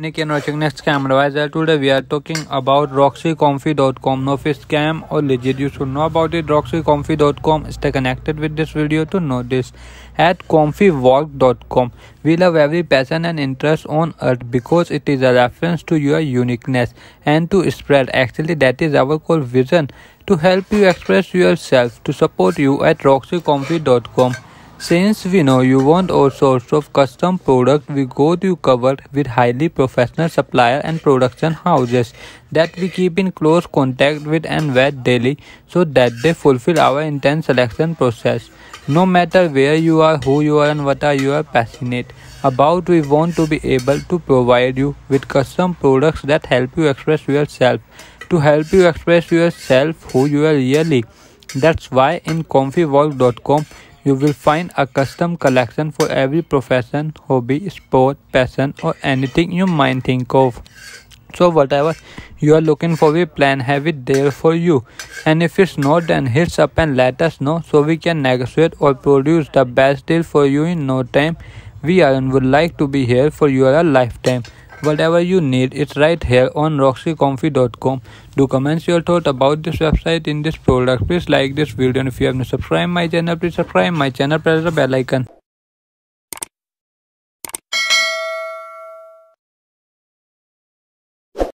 Nick and watching next camera advisor. Today we are talking about RoxyComfy.com. No fish scam or legit. You should know about it. RoxyComfy.com. Stay connected with this video to know this. At ComfyWalk.com. We love every passion and interest on earth because it is a reference to your uniqueness and to spread. Actually, that is our core vision to help you express yourself. To support you at RoxyComfy.com. Since we know you want all sorts of custom products, we got you covered with highly professional supplier and production houses that we keep in close contact with and vet daily so that they fulfill our intense selection process. No matter where you are, who you are and what are you are passionate about, we want to be able to provide you with custom products that help you express yourself. To help you express yourself who you are really. That's why in comfywalk.com you will find a custom collection for every profession, hobby, sport, passion, or anything you might think of. So, whatever you are looking for, we plan have it there for you. And if it's not, then hit up and let us know so we can negotiate or produce the best deal for you in no time. We are and would like to be here for your lifetime. Whatever you need, it's right here on roxycomfy.com. Do comment your thought about this website in this product. Please like this video and if you have not subscribed my channel, please subscribe my channel, press the bell icon.